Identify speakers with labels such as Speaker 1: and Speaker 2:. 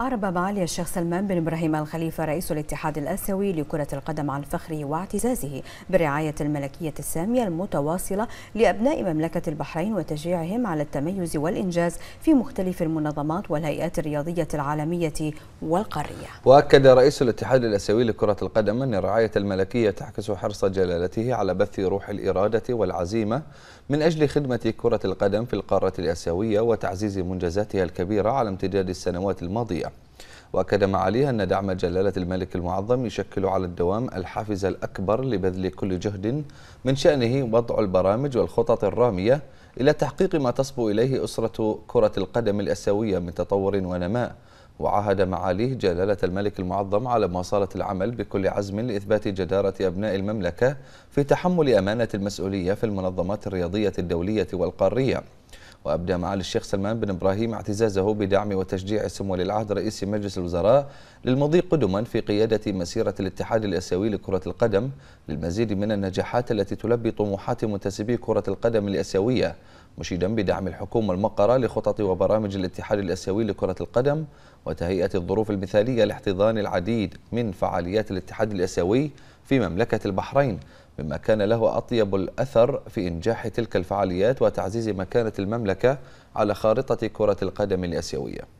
Speaker 1: أعرب معالي الشيخ سلمان بن إبراهيم الخليفة رئيس الاتحاد الآسيوي لكرة القدم عن فخره واعتزازه بالرعاية الملكية السامية المتواصلة لأبناء مملكة البحرين وتشجيعهم على التميز والإنجاز في مختلف المنظمات والهيئات الرياضية العالمية والقارية.
Speaker 2: وأكد رئيس الاتحاد الآسيوي لكرة القدم أن الرعاية الملكية تعكس حرص جلالته على بث روح الإرادة والعزيمة من أجل خدمة كرة القدم في القارة الآسيوية وتعزيز منجزاتها الكبيرة على امتداد السنوات الماضية. وأكد معاليه أن دعم جلالة الملك المعظم يشكل على الدوام الحافز الأكبر لبذل كل جهد من شأنه وضع البرامج والخطط الرامية إلى تحقيق ما تصبو إليه أسرة كرة القدم الأسيوية من تطور ونماء. وعاهد معاليه جلالة الملك المعظم على مواصلة العمل بكل عزم لإثبات جدارة أبناء المملكة في تحمل أمانة المسؤولية في المنظمات الرياضية الدولية والقارية. وأبدى معالي الشيخ سلمان بن إبراهيم اعتزازه بدعم وتشجيع سمو العهد رئيس مجلس الوزراء للمضي قدما في قيادة مسيرة الاتحاد الآسيوي لكرة القدم للمزيد من النجاحات التي تلبي طموحات منتسبي كرة القدم الآسيوية مشيدا بدعم الحكومة المقرة لخطط وبرامج الاتحاد الآسيوي لكرة القدم وتهيئة الظروف المثالية لاحتضان العديد من فعاليات الاتحاد الآسيوي في مملكة البحرين مما كان له أطيب الأثر في إنجاح تلك الفعاليات وتعزيز مكانة المملكة على خارطة كرة القدم الآسيوية.